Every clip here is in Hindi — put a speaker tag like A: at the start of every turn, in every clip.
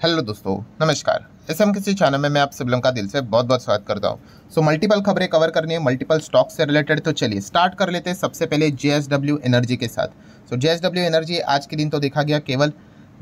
A: हेलो दोस्तों, नमस्कार। एस एम किसी चैनल में मैं आप सब लोगों का दिल से बहुत बहुत स्वागत करता हूँ। सो मल्टीपल खबरें कवर करनी है मल्टीपल स्टॉक से रिलेटेड तो चलिए स्टार्ट कर लेते हैं सबसे पहले जे एनर्जी के साथ। सो जे एनर्जी आज के दिन तो देखा गया केवल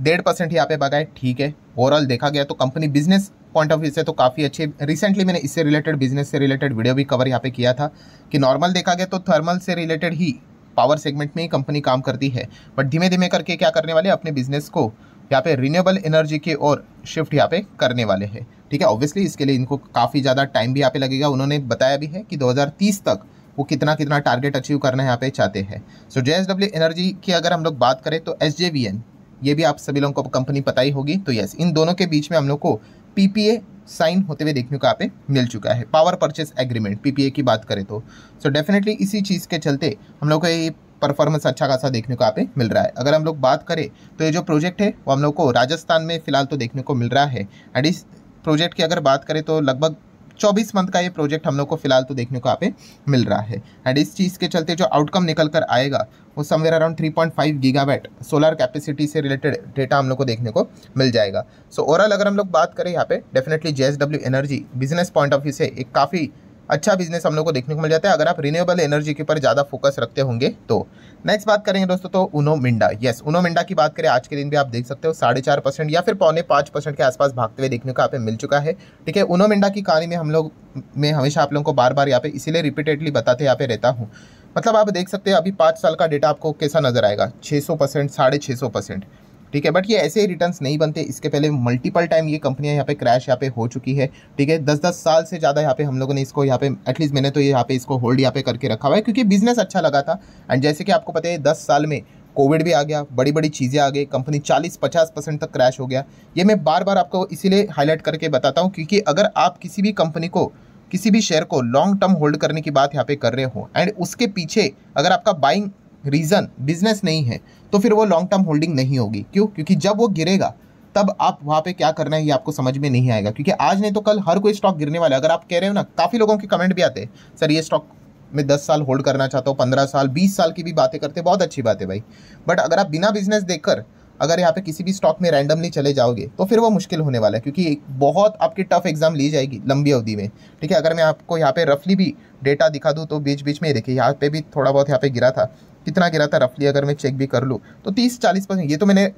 A: डेढ़ परसेंट यहाँ पे बगाए ठीक है। ओवरऑल देखा गया तो company business point of view से तो काफ़ी अच्छी। रिसेंटली मैंने इससे रिलेटेड बिज़नेस से रिलेटेड वीडियो भी कवर यहाँ पे किया था कि नॉर्मल देखा गया तो थर्मल से रिलेटेड ही पावर सेगमेंट में ही कंपनी काम करती है। बट धीमे धीमे करके क्या करने वाले अपने बिज़नेस को यहाँ पे रिन्यूएबल एनर्जी की ओर शिफ्ट यहाँ पे करने वाले हैं। ठीक है? ऑब्वियसली इसके लिए इनको काफ़ी ज़्यादा टाइम भी यहाँ पे लगेगा। उन्होंने बताया भी है कि 2030 तक वो कितना कितना टारगेट अचीव करना यहाँ पे चाहते हैं। सो जेएसडब्ल्यू एनर्जी की अगर हम लोग बात करें तो एसजेवीएन ये भी आप सभी लोगों को कंपनी पता ही होगी। तो यस इन दोनों के बीच में हम लोग को पीपीए साइन होते हुए देखने को यहाँ पे मिल चुका है। पावर परचेस एग्रीमेंट पीपीए की बात करें तो। सो so डेफिनेटली इसी चीज़ के चलते हम लोग को ये परफॉर्मेंस अच्छा खासा देखने को यहाँ पे मिल रहा है। अगर हम लोग बात करें तो ये जो प्रोजेक्ट है वो हम लोग को राजस्थान में फ़िलहाल तो देखने को मिल रहा है। एंड इस प्रोजेक्ट की अगर बात करें तो लगभग 24 मंथ का ये प्रोजेक्ट हम लोग को फ़िलहाल तो देखने को यहाँ पे मिल रहा है। एंड इस चीज़ के चलते जो आउटकम निकल कर आएगा वो somewhere around 3.5 gigawatt solar capacity से रिलेटेड डेटा हम लोग को देखने को मिल जाएगा। सो so, ओवरऑल अगर हम लोग बात करें यहाँ पे definitely J energy business point of view से एक काफ़ी अच्छा बिज़नेस हम लोग को देखने को मिल जाता है। अगर आप रिन्यूएबल एनर्जी के ऊपर ज़्यादा फोकस रखते होंगे तो नेक्स्ट बात करेंगे दोस्तों तो उनो मिंडा यस उनो मिंडा की बात करें, आज के दिन भी आप देख सकते हो, साढ़े चार परसेंट या फिर पौने पाँच परसेंट के आसपास भागते हुए देखने को यहाँ पे मिल चुका है। ठीक है उनो मिंडा की कहानी में हम लोग, मैं हमेशा आप लोगों को बार बार यहाँ पे इसीलिए रिपीटेडली बताते यहाँ पे रहता हूँ। मतलब आप देख सकते हैं, अभी पाँच साल का डेटा आपको कैसा नज़र आएगा? छः सौ परसेंट, साढ़े छः सौ परसेंट। ठीक है? बट ये ऐसे ही रिटर्न्स नहीं बनते। इसके पहले मल्टीपल टाइम ये कंपनियाँ यहाँ पे क्रैश यहाँ पे हो चुकी है, ठीक है? दस दस साल से ज़्यादा यहाँ पे हम लोगों ने इसको यहाँ पे एटलीस्ट मैंने तो यहाँ पे इसको होल्ड यहाँ पे करके रखा हुआ है, क्योंकि बिज़नेस अच्छा लगा था। एंड जैसे कि आपको पता है, दस साल में कोविड भी आ गया बड़ी बड़ी चीज़ें आ गई कंपनी चालीस पचास परसेंट तक क्रैश हो गया। ये मैं बार बार आपको इसीलिए हाईलाइट करके बताता हूँ, क्योंकि अगर आप किसी भी कंपनी को, किसी भी शेयर को लॉन्ग टर्म होल्ड करने की बात यहाँ पे कर रहे हो एंड उसके पीछे अगर आपका बाइंग रीज़न बिज़नेस नहीं है तो फिर वो लॉन्ग टर्म होल्डिंग नहीं होगी। क्यों? क्योंकि जब वो गिरेगा, तब आप वहाँ पे क्या करना है, ये आपको समझ में नहीं आएगा। क्योंकि आज नहीं तो कल हर कोई स्टॉक गिरने वाला है। अगर आप कह रहे हो ना, काफ़ी लोगों के कमेंट भी आते हैं, सर, ये स्टॉक मैं दस साल होल्ड करना चाहता हूँ, पंद्रह साल, बीस साल की भी बातें करते बहुत अच्छी बात है भाई। बट अगर आप बिना बिज़नेस देखकर, अगर यहाँ पे किसी भी स्टॉक में रैंडमली चले जाओगे तो फिर वो मुश्किल होने वाला है। क्योंकि एक बहुत आपकी टफ एग्ज़ाम ली जाएगी लंबी अवधि में। ठीक है? अगर मैं आपको यहाँ पे रफली भी डेटा दिखा दूँ तो बीच बीच में देखिए, यहाँ पे भी थोड़ा बहुत यहाँ पे गिरा था। कितना गिरा था रफली अगर मैं चेक भी कर लूँ तो तीस चालीस परसेंट ये तो मैंने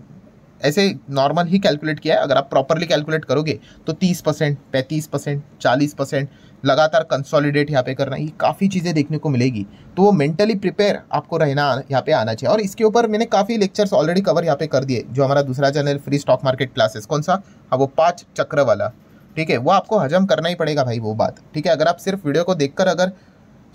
A: ऐसे नॉर्मल ही कैलकुलेट किया है। अगर आप प्रॉपरली कैलकुलेट करोगे तो तीस परसेंट पैंतीस परसेंट चालीस परसेंट लगातार कंसोलिडेट यहाँ पे करना, ये काफ़ी चीज़ें देखने को मिलेगी। तो वो मेंटली प्रिपेयर आपको रहना, यहाँ पे आना चाहिए। और इसके ऊपर मैंने काफ़ी लेक्चर्स ऑलरेडी कवर यहाँ पे कर दिए। जो हमारा दूसरा channel free stock market classes कौन सा? हाँ वो पाँच चक्र वाला। ठीक है, वो आपको हजम करना ही पड़ेगा भाई, वो बात। ठीक है, अगर आप सिर्फ़ वीडियो को देखकर अगर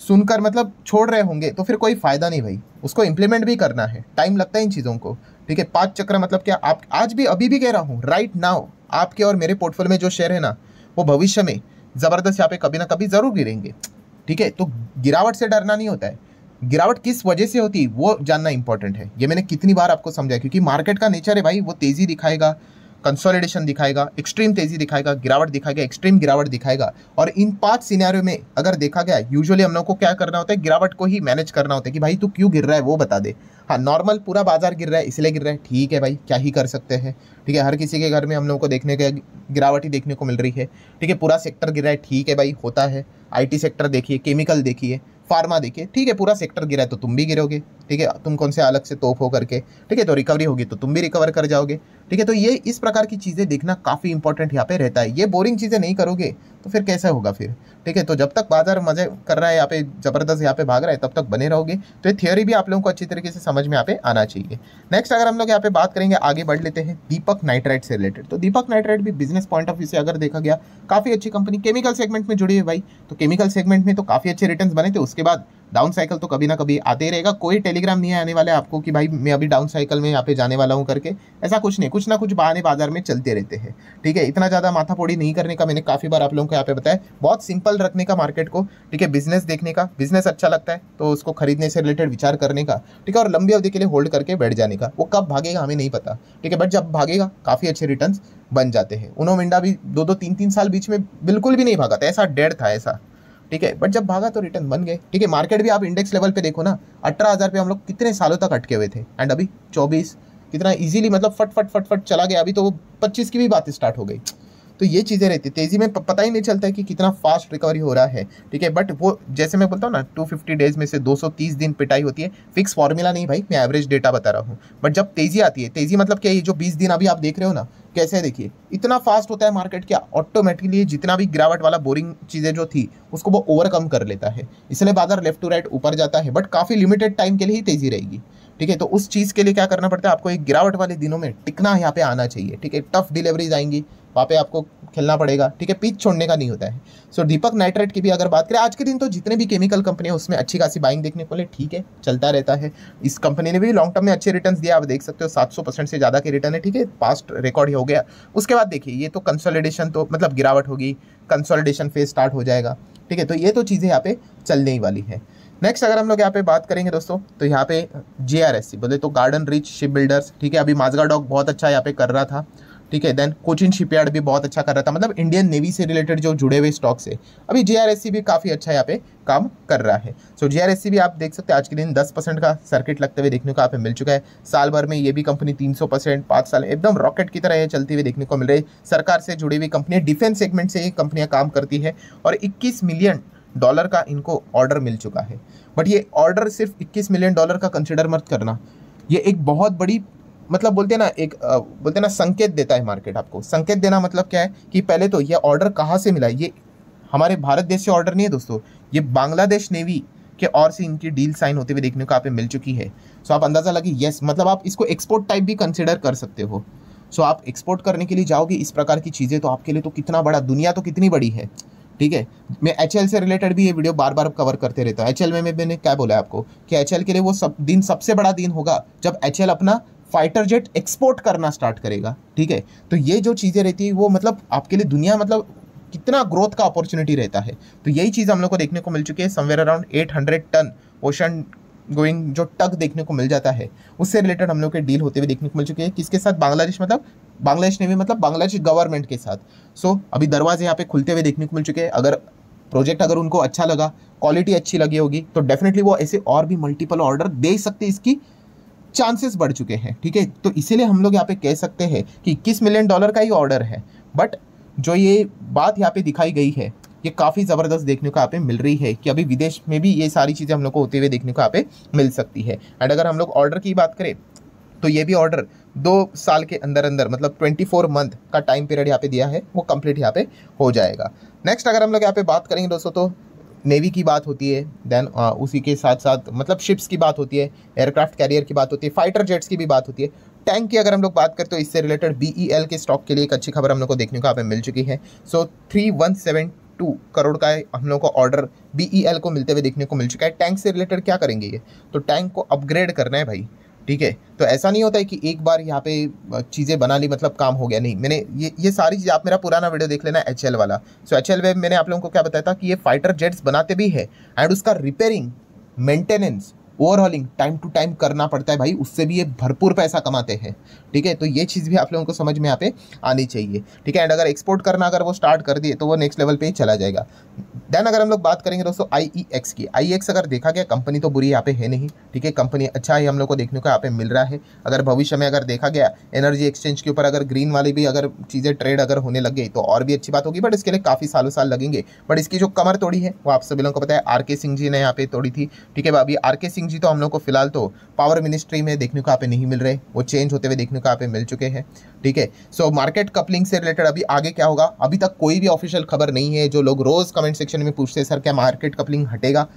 A: सुनकर मतलब छोड़ रहे होंगे तो फिर कोई फ़ायदा नहीं भाई। उसको इम्प्लीमेंट भी करना है। टाइम लगता है इन चीज़ों को। ठीक है, पाँच चक्र मतलब क्या, आप आज भी, अभी भी कह रहा हूँ राइट नाउ आपके और मेरे पोर्टफोलियो में जो शेयर है ना, वो भविष्य में ज़बरदस्त यहाँ पे कभी ना कभी ज़रूर गिरेंगे। ठीक है तो गिरावट से डरना नहीं होता है। गिरावट किस वजह से होती है, वो जानना इंपॉर्टेंट है। ये मैंने कितनी बार आपको समझाया, क्योंकि मार्केट का नेचर है भाई, वो तेज़ी दिखाएगा। कंसोलिडेशन दिखाएगा एक्सट्रीम तेज़ी दिखाएगा, गिरावट दिखाएगा एक्सट्रीम गिरावट दिखाएगा। और इन पाँच सिनेरियो में अगर देखा गया यूजुअली हम लोग को क्या करना होता है, गिरावट को ही मैनेज करना होता है कि भाई तू क्यों गिर रहा है, वो बता दे। हाँ नॉर्मल पूरा बाज़ार गिर रहा है, इसलिए गिर रहा है। ठीक है भाई, क्या ही कर सकते हैं। ठीक है, हर किसी के घर में हम लोग को देखने के, गिरावट ही देखने को मिल रही है। ठीक है, पूरा सेक्टर गिर रहा है, ठीक है भाई, होता है। आईटी सेक्टर देखिए केमिकल देखिए फार्मा देखिए, ठीक है, पूरा सेक्टर गिरा है तो तुम भी गिरोगे। ठीक है, तुम कौन से अलग से तोप हो करके, ठीक है तो रिकवरी होगी तो तुम भी रिकवर कर जाओगे, ठीक है तो ये इस प्रकार की चीज़ें देखना काफ़ी इंपॉर्टेंट यहाँ पे रहता है। ये बोरिंग चीज़ें नहीं करोगे तो फिर कैसा होगा फिर, ठीक है तो जब तक बाज़ार मज़े कर रहा है, यहाँ पे ज़बरदस्त यहाँ पे भाग रहा है, तब तक बने रहोगे तो ये थियोरी भी आप लोगों को अच्छी तरीके से समझ में यहाँ पे आना चाहिए। नेक्स्ट अगर हम लोग यहाँ पे बात करेंगे, आगे बढ़ लेते हैं, दीपक नाइट्राइट से रिलेटेड तो दीपक नाइट्राइट भी बिज़नेस पॉइंट ऑफ़ व्यू से अगर देखा गया, काफ़ी अच्छी कंपनी केमिकल सेगमेंट में जुड़ी है भाई तो केमिकल सेगमेंट में तो काफ़ी अच्छे रिटर्न बने थे, उसके बाद डाउन साइकिल तो कभी ना कभी आते ही रहेगा। कोई टेलीग्राम नहीं आने वाले आपको कि भाई, मैं अभी डाउन साइकिल में यहाँ पे जाने वाला हूँ करके। ऐसा कुछ नहीं, कुछ ना कुछ बहाने बाज़ार में चलते रहते हैं। ठीक है, इतना ज़्यादा माथापोड़ी नहीं करने का मैंने काफ़ी बार आप लोगों को यहाँ पे बताया। बहुत सिंपल रखने का मार्केट को, ठीक है बिज़नेस देखने का। बिज़नेस अच्छा लगता है तो उसको खरीदने से रिलेटेड विचार करने का, ठीक है, और लंबी अवधि के लिए होल्ड करके बैठ जाने का। वो कब भागेगा हमें नहीं पता, ठीक है बट जब भागेगा, काफ़ी अच्छे रिटर्न बन जाते हैं। उनो मिंडा भी दो दो तीन तीन साल बीच में बिल्कुल भी नहीं भागा था, ऐसा डेड था, ऐसा। ठीक है? बट जब भागा तो रिटर्न बन गए। ठीक है मार्केट भी आप इंडेक्स लेवल पे देखो ना, अठारह हज़ार पे हम लोग कितने सालों तक अटके हुए थे? एंड अभी चौबीस, कितना इजीली मतलब फट फट फट फट चला गया। अभी तो वो पच्चीस की भी बात स्टार्ट हो गई। तो ये चीज़ें रहती, तेज़ी में पता ही नहीं चलता है कि कितना फास्ट रिकवरी हो रहा है। ठीक है बट वो जैसे मैं बोलता हूँ ना 250 डेज़ में से 230 दिन पिटाई होती है। फिक्स फॉर्मूला नहीं भाई, मैं एवरेज डेटा बता रहा हूँ। बट जब तेज़ी आती है, तेज़ी मतलब क्या ये जो बीस दिन अभी आप देख रहे हो ना कैसे देखिए, इतना फास्ट होता है मार्केट क्या? ऑटोमेटिकली जितना भी गिरावट वाला बोरिंग चीज़ें जो थी, उसको वो ओवरकम कर लेता है। इसलिए बाज़ार लेफ़्ट टू राइट ऊपर जाता है बट काफ़ी लिमिटेड टाइम के लिए ही तेज़ी रहेगी। ठीक है तो उस चीज़ के लिए क्या करना पड़ता है? आपको एक गिरावट वाले दिनों में टिकना यहाँ पे आना चाहिए। ठीक है टफ डिलीवरीज आएँगी वहाँ पे आपको खेलना पड़ेगा ठीक है? पिच छोड़ने का नहीं होता है। सो so, दीपक नाइट्रेट की भी अगर बात करें आज के दिन तो जितने भी केमिकल कंपनी है उसमें अच्छी खासी बाइंग देखने को मिले ठीक है? चलता रहता है। इस कंपनी ने भी लॉन्ग टर्म में अच्छे रिटर्न दिया आप देख सकते हो सात परसेंट से ज़्यादा के रिटर्न है ठीक है? पास्ट रिकॉर्ड हो गया। उसके बाद देखिए ये तो कंसोलिडेशन तो मतलब गिरावट होगी कंसोलिडेशन फ़ेज़ स्टार्ट हो जाएगा ठीक है? तो ये तो चीज़ें यहाँ पे चलने ही वाली है। नेक्स्ट अगर हम लोग यहाँ पे बात करेंगे दोस्तों तो यहाँ पे जे बोले तो गार्डन रिच शिप बिल्डर्स ठीक है? अभी माजगा डॉग बहुत अच्छा यहाँ पे कर रहा था। ठीक है? देन कोचिन शिपयार्ड भी बहुत अच्छा कर रहा था। मतलब इंडियन नेवी से रिलेटेड जो जुड़े हुए स्टॉक्स है अभी जे भी काफ़ी अच्छा यहाँ पे काम कर रहा है। सो so, भी आप देख सकते हैं आज के दिन 10 परसेंट का सर्किट लगते हुए देखने को यहाँ पे मिल चुका है। साल भर में ये भी कंपनी 300 परसेंट पाँच साल एकदम रॉकेट की तरह चलती हुई देखने को मिल रही सरकार से जुड़ी हुई कंपनी डिफेंस सेगमेंट से ये कंपनियाँ काम करती है और इक्कीस मिलियन डॉलर का इनको ऑर्डर मिल चुका है। बट ये ऑर्डर सिर्फ़ इक्कीस मिलियन डॉलर का कंसिडर मत करना। ये एक बहुत बड़ी मतलब बोलते हैं ना, एक बोलते हैं ना, संकेत देता है मार्केट आपको। संकेत देना मतलब क्या है कि पहले तो ये ऑर्डर कहाँ से मिला? ये हमारे भारत देश से ऑर्डर नहीं है दोस्तों। ये बांग्लादेश नेवी के और से इनकी डील साइन होते हुए देखने को आप मिल चुकी है। सो आप अंदाज़ा लगे यस मतलब आप इसको एक्सपोर्ट टाइप भी कंसिडर कर सकते हो। सो आप एक्सपोर्ट करने के लिए जाओगे इस प्रकार की चीज़ें तो आपके लिए तो कितना बड़ा, दुनिया तो कितनी बड़ी है। ठीक है? मैं एचएल से रिलेटेड भी ये वीडियो बार बार कवर करते रहता हूँ। एच में मैंने क्या बोला है आपको कि एच के लिए वो सब, दिन सबसे बड़ा दिन होगा जब एचएल अपना फाइटर जेट एक्सपोर्ट करना स्टार्ट करेगा ठीक है? तो ये जो चीज़ें रहती है वो मतलब आपके लिए दुनिया मतलब कितना ग्रोथ का अपॉर्चुनिटी रहता है। तो यही चीज़ हम लोग को देखने को मिल चुकी है somewhere around 800 ton ocean going जो टग देखने को मिल जाता है उससे रिलेटेड हम लोग के डील होते हुए देखने को मिल चुके हैं। किसके साथ? बांग्लादेश मतलब बांग्लादेश ने भी मतलब बांग्लादेश गवर्नमेंट के साथ। सो so, अभी दरवाजे यहाँ पे खुलते हुए देखने को मिल चुके हैं। अगर प्रोजेक्ट अगर उनको अच्छा लगा क्वालिटी अच्छी लगी होगी तो डेफिनेटली वो ऐसे और भी मल्टीपल ऑर्डर दे सकते इसकी चांसेस बढ़ चुके हैं, ठीक है? तो इसीलिए हम लोग यहाँ पे कह सकते हैं कि इक्कीस मिलियन डॉलर का ही ऑर्डर है। बट जो ये बात यहाँ पे दिखाई गई है, ये काफ़ी ज़बरदस्त देखने को यहाँ पे मिल रही है कि अभी विदेश में भी ये सारी चीज़ें हम लोग को होते हुए देखने को यहाँ पे मिल सकती है। एंड अगर हम लोग ऑर्डर की बात करें तो ये भी ऑर्डर दो साल के अंदर अंदर मतलब 24 मंथ का टाइम पीरियड यहाँ पे दिया है, वो कंप्लीट यहाँ पे हो जाएगा। नेक्स्ट अगर हम लोग यहाँ पे बात करेंगे दोस्तों तो नेवी की बात होती है देन उसी के साथ साथ मतलब शिप्स की बात होती है एयरक्राफ्ट कैरियर की बात होती है फाइटर जेट्स की भी बात होती है। टैंक की अगर हम लोग बात करें तो इससे रिलेटेड बी ई एल के स्टॉक के लिए एक अच्छी खबर हम लोग को देखने को यहाँ मिल चुकी है। So three one seven two crore का हम लोग को ऑर्डर बी ई एल को मिलते हुए देखने को मिल चुका है। टैंक से रिलेटेड क्या करेंगे ये? तो टैंक को अपग्रेड करना है भाई। ठीक है? तो ऐसा नहीं होता है कि एक बार यहाँ पे चीज़ें बना ली मतलब काम हो गया। नहीं, मैंने ये ये सारी चीज़, आप मेरा पुराना वीडियो देख लेना एचएल वाला। सो एच एल मैंने आप लोगों को क्या बताया था कि ये फाइटर जेट्स बनाते भी है एंड उसका repairing maintenance overhauling time to time करना पड़ता है भाई, उससे भी ये भरपूर पैसा कमाते हैं। ठीक है? तो ये चीज़ भी आप लोगों को समझ में यहाँ पे आनी चाहिए। ठीक है? एंड अगर एक्सपोर्ट करना अगर वो स्टार्ट कर दिए तो वो नेक्स्ट लेवल पे ही चला जाएगा। देन अगर हम लोग बात करेंगे दोस्तों आई ई एक्स की। आई एक्स अगर देखा गया कंपनी तो बुरी यहाँ पे है नहीं। ठीक है? कंपनी अच्छा ही, हम लोग को देखने को यहाँ पे मिल रहा है। अगर भविष्य में अगर देखा गया एनर्जी एक्सचेंज के ऊपर अगर ग्रीन वाली भी अगर चीज़ें ट्रेड अगर होने लग गई तो और भी अच्छी बात होगी। बट इसके लिए काफ़ी सालों साल लगेंगे। बट इसकी जो कमर तोड़ी है, वो आप सभी लोगों को पता है आर सिंह जी ने यहाँ पे तोड़ी थी। ठीक है? अभी आर के सिंह जी तो हम लोग को फ़िलहाल तो पावर मिनिस्ट्री में देखने को आप नहीं मिल रहे। वो चेंज होते हुए देखने को यहाँ पे मिल चुके हैं। ठीक है? सो मार्केट कपलिंग से रिलेटेड अभी आगे क्या होगा? अभी तक कोई भी ऑफिशियल खबर नहीं है जो लोग रोज कमेंट सेक्शन में पूछते हैं, सर, क्या मार्केट कपलिंग हटेगा?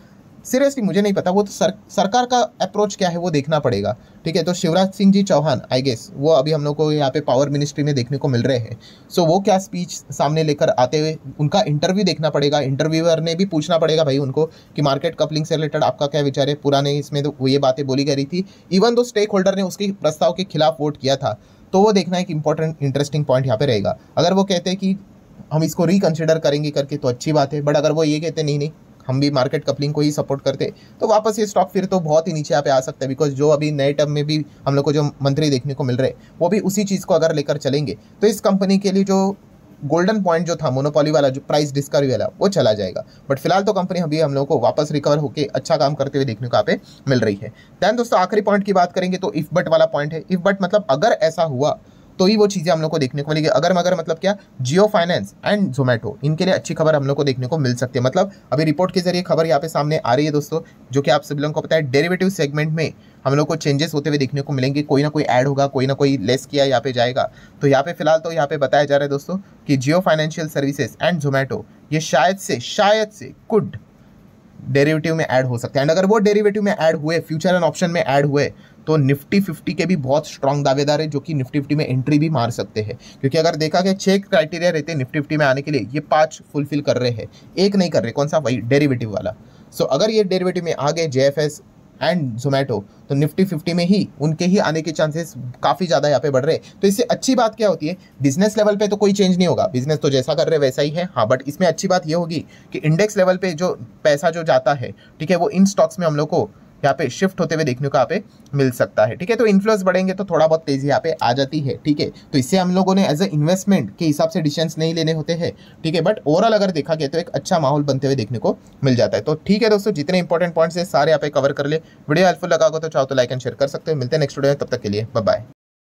A: सीरियसली मुझे नहीं पता। वो तो सर, सरकार का अप्रोच क्या है वो देखना पड़ेगा। ठीक है तो शिवराज सिंह जी चौहान आई गेस वो अभी हम लोग को यहाँ पे पावर मिनिस्ट्री में देखने को मिल रहे हैं। सो वो क्या स्पीच सामने लेकर आते हुए उनका इंटरव्यू देखना पड़ेगा। इंटरव्यूअर ने भी पूछना पड़ेगा भाई उनको कि मार्केट कपलिंग से रिलेटेड आपका क्या विचार है? पुराने इसमें तो ये बातें बोली गई थी। इवन दो स्टेक होल्डर ने उसके प्रस्ताव के खिलाफ वोट किया था तो वो देखना एक इंपॉर्टेंट इंटरेस्टिंग पॉइंट यहाँ पे रहेगा। अगर वो कहते हैं कि हम इसको रिकन्सिडर करेंगे करके तो अच्छी बात है। बट अगर वो ये कहते नहीं नहीं हम भी मार्केट कपलिंग को ही सपोर्ट करते तो वापस ये स्टॉक फिर तो बहुत ही नीचे यहाँ पे आ सकता है बिकॉज़ जो अभी नए टर्म में भी हम लोग को जो मंत्री देखने को मिल रहे वो भी उसी चीज़ को अगर लेकर चलेंगे तो इस कंपनी के लिए जो गोल्डन पॉइंट जो था मोनोपॉली वाला जो प्राइस डिस्कवरी वाला, वो चला जाएगा। बट फ़िलहाल तो कंपनी अभी हम लोगों को वापस रिकवर होकर अच्छा काम करते हुए देखने को यहाँ पे मिल रही है। दैन दोस्तों, आखिरी पॉइंट की बात करेंगे तो इफ़ बट वाला पॉइंट है। इफ़ बट मतलब अगर ऐसा हुआ तो ही वो चीज़ें हम लोग को देखने को मिलेगी। अगर मगर मतलब क्या, जियो फाइनेंस एंड जोमेटो, इनके लिए अच्छी खबर हम लोग को देखने को मिल सकती है। मतलब अभी रिपोर्ट के ज़रिए खबर यहाँ पे सामने आ रही है दोस्तों, जो कि आप सभी लोगों को पता है डेरिवेटिव सेगमेंट में हम लोग को चेंजेस होते हुए देखने को मिलेंगे। कोई ना कोई ऐड होगा, कोई ना कोई लेस किया यहाँ पे जाएगा। तो यहाँ पे फ़िलहाल तो यहाँ पे बताया जा रहा है दोस्तों कि Jio financial services and Zomato ये शायद से शायद से कुड डेरिवेटिव में ऐड हो सकते हैं। एंड अगर वो डेरिवेटिव में ऐड हुए फ्यूचर एंड ऑप्शन में ऐड हुए तो निफ्टी फिफ्टी के भी बहुत स्ट्रॉन्ग दावेदार है जो कि निफ्टी फिफ्टी में एंट्री भी मार सकते हैं। क्योंकि अगर देखा गया छः क्राइटेरिया रहते हैं निफ्टी फिफ्टी में आने के लिए ये पाँच फुलफिल कर रहे हैं। एक नहीं कर रहे कौन सा? वही डेरिवेटिव वाला। सो so, अगर ये डेरिवेटिव में आ गए जे एंड जोमेटो तो निफ्टी फिफ्टी में ही उनके ही आने के चांसेस काफ़ी ज़्यादा यहाँ पे बढ़ रहे हैं। तो इससे अच्छी बात क्या होती है? बिज़नेस लेवल पे तो कोई चेंज नहीं होगा। बिज़नेस तो जैसा कर रहे वैसा ही है। हाँ बट इसमें अच्छी बात ये होगी कि इंडेक्स लेवल पे जो पैसा जो जाता है ठीक है वो इन स्टॉक्स में हम लोग को यहाँ पे शिफ्ट होते हुए देखने को यहाँ पे मिल सकता है, ठीक है? तो इन्फ्लुएंस बढ़ेंगे तो थोड़ा बहुत तेज़ी यहाँ पे आ जाती है, ठीक है? तो इससे हम लोगों ने एज अ इन्वेस्टमेंट के हिसाब से डिसीज़न नहीं लेने होते हैं, ठीक है? बट ओवरऑल अगर देखा गया तो एक अच्छा माहौल बनते हुए देखने को मिल जाता है। तो ठीक है दोस्तों, जितने इंपॉर्टेंट पॉइंट्स है, सारे यहाँ पे कवर कर ले। वीडियो हेल्पफुल लगा तो चाहो तो लाइक एंड शेयर कर सकते हो। मिलते हैं नेक्स्ट वीडियो में, तब तक के लिए बाय